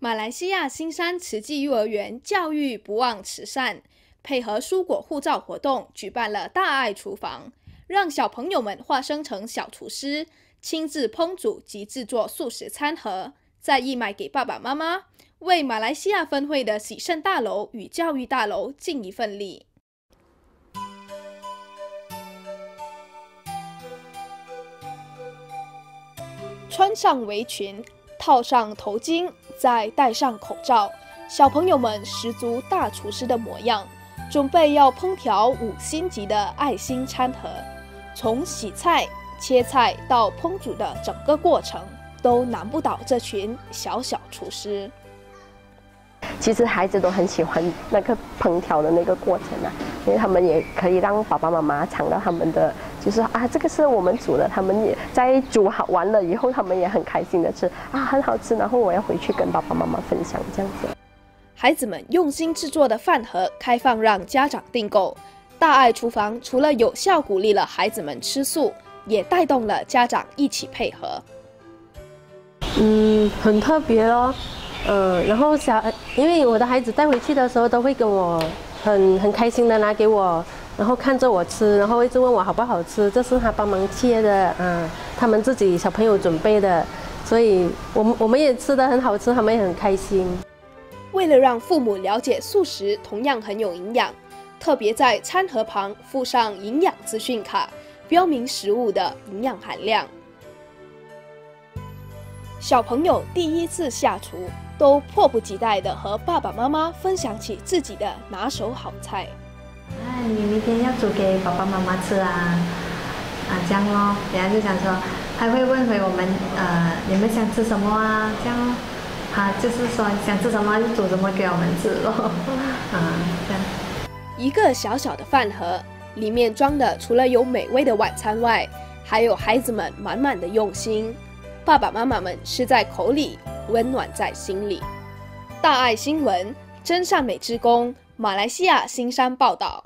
马来西亚新山慈济幼儿园教育不忘慈善，配合蔬果护照活动，举办了大爱厨房，让小朋友们化身成小厨师，亲自烹煮及制作素食餐盒，再义卖给爸爸妈妈，为马来西亚分会的喜盛大楼与教育大楼尽一份力。穿上围裙，套上头巾。再戴上口罩，小朋友们十足大厨师的模样，准备要烹调五星级的爱心餐盒。从洗菜、切菜到烹煮的整个过程，都难不倒这群小小厨师。其实孩子都很喜欢那个烹调的那个过程啊，因为他们也可以让爸爸妈妈尝到他们的，就是啊，这个是我们煮的，他们也在煮好完了以后，他们也很开心的吃啊，很好吃，然后我要回去跟爸爸妈妈分享这样子。孩子们用心制作的饭盒开放让家长订购，大爱厨房除了有效鼓励了孩子们吃素，也带动了家长一起配合。嗯，很特别哦。嗯，然后小，因为我的孩子带回去的时候都会跟我很很开心的拿给我，然后看着我吃，然后一直问我好不好吃，这是他帮忙切的，嗯，他们自己小朋友准备的，所以我们我们也吃的很好吃，他们也很开心。为了让父母了解素食同样很有营养，特别在餐盒旁附上营养资讯卡，标明食物的营养含量。小朋友第一次下厨。都迫不及待的和爸爸妈妈分享起自己的拿手好菜。哎，你明天要煮给爸爸妈妈吃啊？啊，这样哦。等下就想说，还会问回我们，呃，你们想吃什么啊？这样哦。好，就是说想吃什么就煮什么给我们吃咯。啊，这样。一个小小的饭盒，里面装的除了有美味的晚餐外，还有孩子们满满的用心。爸爸妈妈们吃在口里，温暖在心里。大爱新闻，真善美之功，马来西亚新山报道。